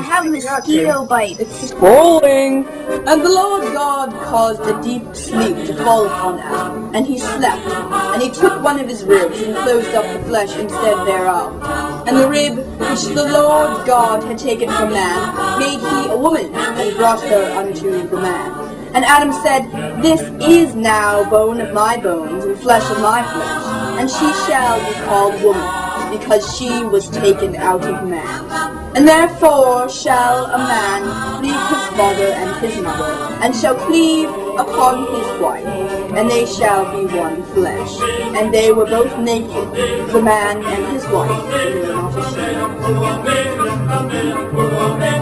I have a mosquito bite. It's Rolling! And the Lord God caused a deep sleep to fall upon Adam, and he slept. And he took one of his ribs and closed up the flesh instead thereof. And the rib which the Lord God had taken from man made he a woman, and brought her unto the man. And Adam said, This is now bone of my bones and flesh of my flesh, and she shall be called woman, because she was taken out of man. And therefore shall a man leave his father and his mother, and shall cleave upon his wife, and they shall be one flesh. And they were both naked, the man and his wife, and they were not ashamed.